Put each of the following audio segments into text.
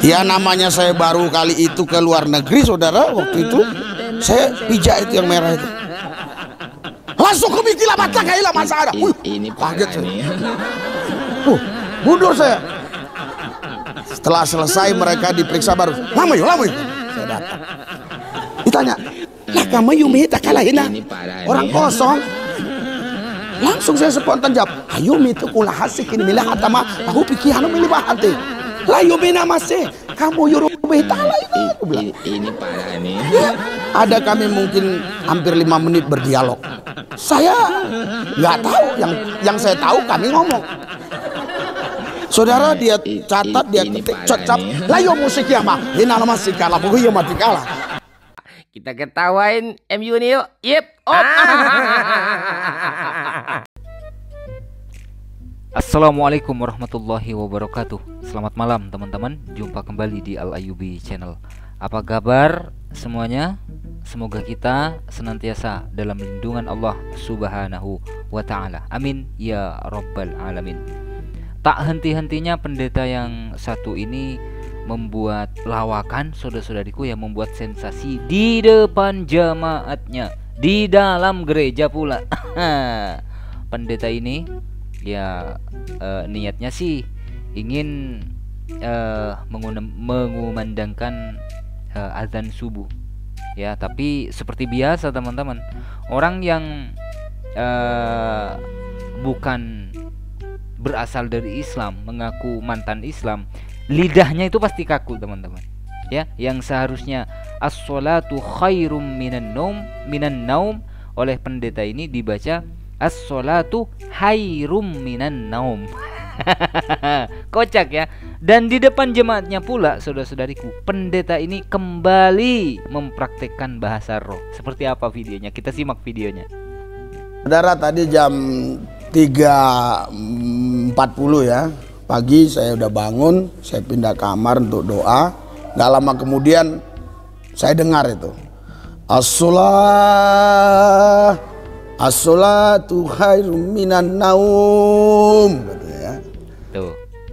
Ya namanya saya baru kali itu ke luar negeri saudara waktu itu saya pijak itu yang merah itu. Langsung ke Miki mata kayak lah masa ada. Wih, ini kaget parah saya. nih. Uh, mundur saya. Setelah selesai mereka diperiksa baru. Lama yuk, lama yuk. Saya datang. Ditanya, lah kamu Yumi tak kalahin ah. Ini Orang kosong. Langsung saya spontan jawab, ayo itu kulah hasik ini milah hatama, aku pikir anu milih bahante. Lah Yumi nama se, kamu yuru betala ini. Aku bilang. Ini, ini parah nih. Ada kami mungkin hampir lima menit berdialog. Saya nggak tahu, yang yang saya tahu kami ngomong. Saudara dia catat, dia Ini ketik, cocap. yo musik ya mah, ini nama musik kalah, pokoknya mati kalah. Kita ketawain MU nih yuk. Yep. Op. Assalamualaikum warahmatullahi wabarakatuh Selamat malam teman-teman. Jumpa kembali di Al Ayubi Channel. Apa kabar semuanya? Semoga kita senantiasa dalam lindungan Allah subhanahu wa ta'ala. Amin Ya Rabbal Alamin. Tak henti-hentinya pendeta yang satu ini Membuat lawakan saudara-saudariku Yang membuat sensasi di depan jamaatnya Di dalam gereja pula. Pendeta ini ya eh, niatnya sih ingin mengune- mengumandangkan eh, azan subuh. Ya tapi seperti biasa teman-teman. Orang yang eh, bukan berasal dari Islam mengaku mantan Islam lidahnya itu pasti kaku teman-teman. Ya yang seharusnya as-salatu khairum minan naum minan naum oleh pendeta ini dibaca as-salatu khairum minan naum kocak ya. Dan di depan jemaatnya pula saudara-saudariku pendeta ini kembali mempraktekkan bahasa roh. Seperti apa videonya? Kita simak videonya. Saudara tadi jam 3.40 ya. Pagi saya udah bangun Saya pindah kamar untuk doa. Gak lama kemudian Saya dengar itu. As-salah As-salatu khairum minan naum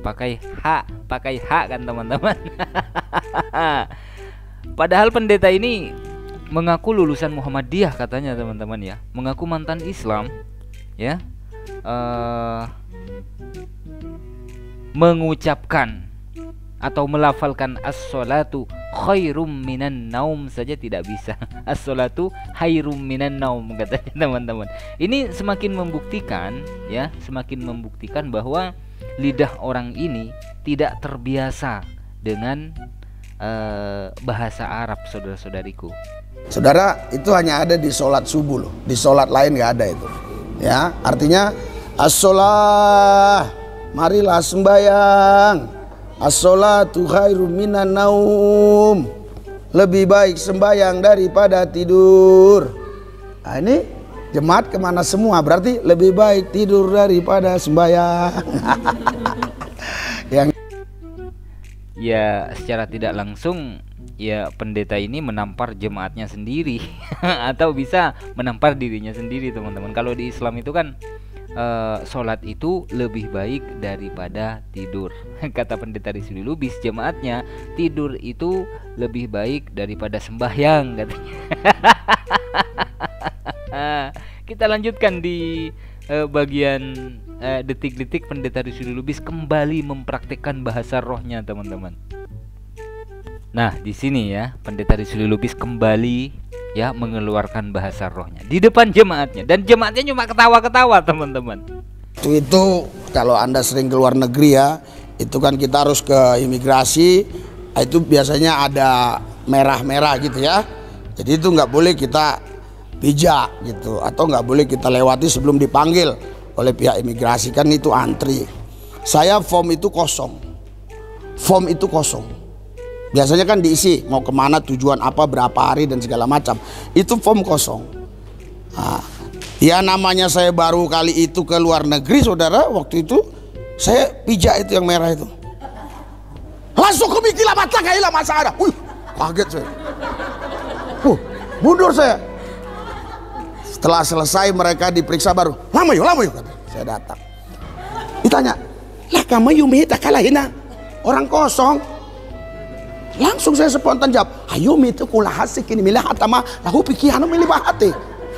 pakai hak, pakai hak kan teman-teman. Padahal pendeta ini mengaku lulusan Muhammadiyah katanya teman-teman ya, mengaku mantan Islam, ya, eh mengucapkan atau melafalkan as-salatu khairum minan naum saja tidak bisa. As-salatu khairum minan naum katanya teman-teman. Ini semakin membuktikan ya, semakin membuktikan bahwa lidah orang ini tidak terbiasa dengan eh, bahasa Arab saudara-saudariku. Saudara itu hanya ada di sholat subuh loh Di sholat lain nggak ada itu Ya artinya As-sholah Marilah sembayang As-sholatu khairum minan naum. Lebih baik sembayang daripada tidur. Nah ini jemaat ke mana semua? Berarti lebih baik tidur daripada sembayang Yang Ya secara tidak langsung ya pendeta ini menampar jemaatnya sendiri. Atau bisa menampar dirinya sendiri teman-teman. Kalau di Islam itu kan eh, sholat itu lebih baik daripada tidur. Kata pendeta Rizwi Lubis jemaatnya tidur itu lebih baik daripada sembahyang katanya. Kita lanjutkan di eh, bagian eh, detik-detik pendeta Rizwi Lubis kembali mempraktekkan bahasa rohnya teman-teman. Nah, di sini ya, pendeta Rizwi Lubis kembali ya mengeluarkan bahasa rohnya di depan jemaatnya. Dan jemaatnya cuma ketawa-ketawa, teman-teman. Itu itu kalau anda sering ke luar negeri ya itu kan kita harus ke imigrasi itu biasanya ada merah-merah gitu ya. Jadi itu nggak boleh kita pijak gitu atau nggak boleh kita lewati sebelum dipanggil oleh pihak imigrasi. Kan itu antri. Saya form itu kosong. Form itu kosong biasanya kan diisi mau ke mana tujuan apa berapa hari dan segala macam. Itu form kosong. Nah, ya namanya saya baru kali itu ke luar negeri saudara waktu itu saya pijak itu yang merah itu. Langsung ke Miki mata kayak masa ada. Wih, kaget saya. Uh, mundur saya. Setelah selesai mereka diperiksa baru lama yuk lama yuk saya datang. Ditanya lah kamu Yumi tak kalahin ah. orang kosong Langsung saya spontan jawab, ayo itu kula hasik ini milah atama lahu pikihanu milih bahate.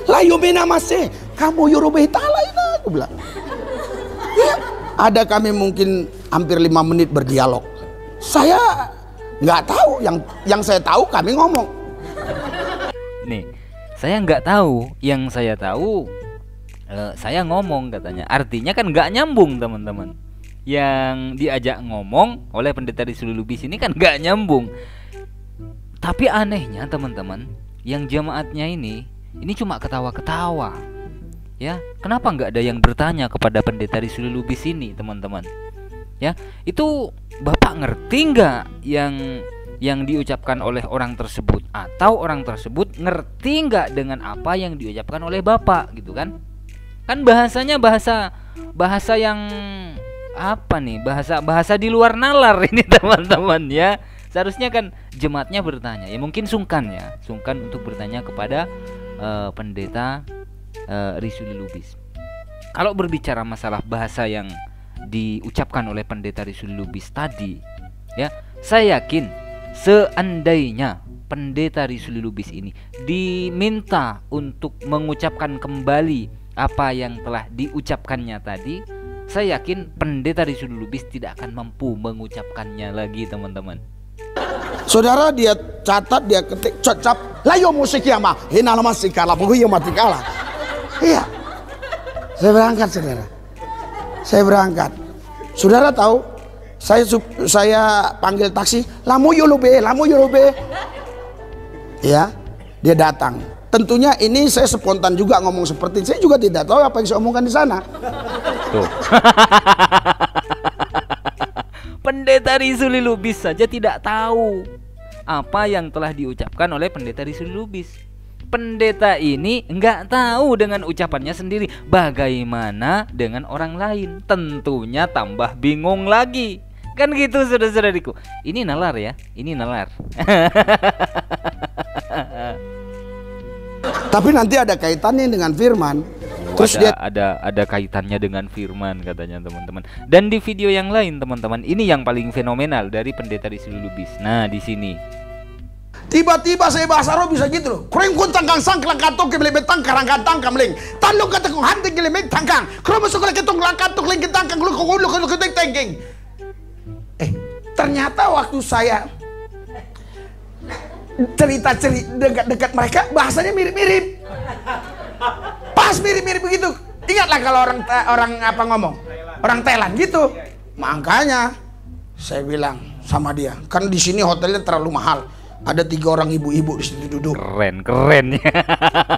Layu bina masih, kamu yurubi ta'ala ini aku bilang. Ya, ada kami mungkin hampir lima menit berdialog. Saya nggak tahu, yang yang saya tahu kami ngomong. Nih, saya nggak tahu. Yang saya tahu, eh, saya ngomong katanya. Artinya kan nggak nyambung teman-teman. Yang diajak ngomong oleh pendeta di Lubis ini kan nggak nyambung. Tapi anehnya teman-teman, yang jemaatnya ini ini cuma ketawa-ketawa. Ya, kenapa nggak ada yang bertanya kepada pendeta di Lubis ini, teman-teman? Ya, itu bapak ngerti nggak yang yang diucapkan oleh orang tersebut atau orang tersebut ngerti nggak dengan apa yang diucapkan oleh bapak gitu kan kan bahasanya bahasa bahasa yang apa nih? Bahasa bahasa di luar nalar ini teman-teman ya. Seharusnya kan jemaatnya bertanya. Ya mungkin sungkan ya. Sungkan untuk bertanya kepada uh, pendeta uh, Risuli Lubis. Kalau berbicara masalah bahasa yang diucapkan oleh pendeta Risuli Lubis tadi ya saya yakin seandainya pendeta Risuli Lubis ini diminta untuk mengucapkan kembali apa yang telah diucapkannya tadi, saya yakin pendeta Risuli Lubis tidak akan mampu mengucapkannya lagi, teman-teman. Saudara dia catat dia ketik cocap layo musik ya mah hina lama sikala buku ya mati kala. Iya. Saya berangkat saudara. Saya berangkat. Saudara tahu saya saya panggil taksi lamu yulube lamu yulube ya dia datang tentunya ini saya spontan juga ngomong seperti saya juga tidak tahu apa yang saya omongkan di sana tuh pendeta Rizuli Lubis saja tidak tahu apa yang telah diucapkan oleh pendeta Rizuli Lubis pendeta ini nggak tahu dengan ucapannya sendiri bagaimana dengan orang lain tentunya tambah bingung lagi Kan gitu saudara-saudariku. Ini nalar ya, ini nalar. Tapi nanti ada kaitannya dengan firman. Terus ada, dia ada ada kaitannya dengan firman katanya teman-teman. Dan di video yang lain teman-teman, ini yang paling fenomenal dari pendeta di Lubis. Nah, di sini Tiba-tiba saya bahasa roh bisa gitu loh. Kering kun tangkang sang kelang katok ke bele betang karang katang kamling. Talung kata kong hanting ke lemek tangkang. Kromo sekolah ketong lang katok ling ketangkang lu kong lu kong lu tengking. Ternyata waktu saya cerita-cerita dekat-dekat mereka bahasanya mirip-mirip. Pas mirip-mirip begitu. Ingatlah kalau orang orang apa ngomong? Orang Thailand gitu. Makanya saya bilang sama dia, kan di sini hotelnya terlalu mahal ada tiga orang ibu-ibu di situ duduk. Keren, keren ya.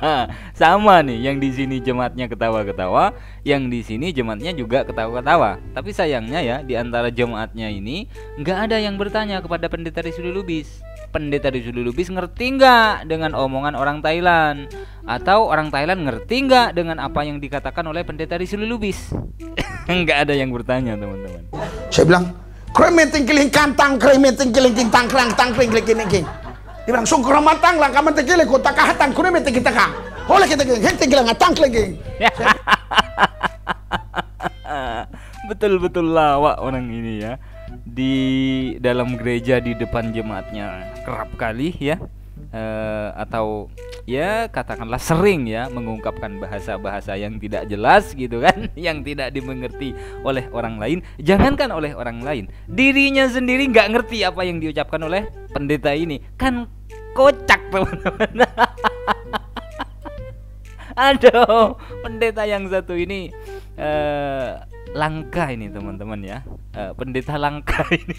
Sama nih, yang di sini jemaatnya ketawa-ketawa, yang di sini jemaatnya juga ketawa-ketawa. Tapi sayangnya ya, di antara jemaatnya ini nggak ada yang bertanya kepada pendeta Risuli Lubis. Pendeta Risuli Lubis ngerti nggak dengan omongan orang Thailand? Atau orang Thailand ngerti nggak dengan apa yang dikatakan oleh pendeta Risuli Lubis? nggak ada yang bertanya, teman-teman. Saya bilang, Kremeting kiling kantang, kremeting kiling king tangkrang, tangkring kiling kiling king. Dia bilang, sungkur matang lang, kamu tekiling ko takahatan, kremeting kita kang. Oleh kita kiling, henting kilang ngatang kiling Betul-betul lawak orang ini ya. Di dalam gereja di depan jemaatnya kerap kali ya. Uh, atau ya katakanlah sering ya mengungkapkan bahasa-bahasa yang tidak jelas gitu kan yang tidak dimengerti oleh orang lain. Jangankan oleh orang lain dirinya sendiri nggak ngerti apa yang diucapkan oleh pendeta ini. Kan kocak teman-teman. Aduh pendeta yang satu ini uh, langka ini teman-teman ya. Uh, pendeta langka ini.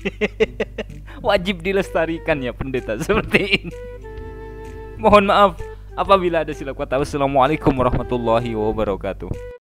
Wajib dilestarikan ya pendeta seperti ini. Mohon maaf Apabila ada silap kata, wassalamualaikum warahmatullahi wabarakatuh.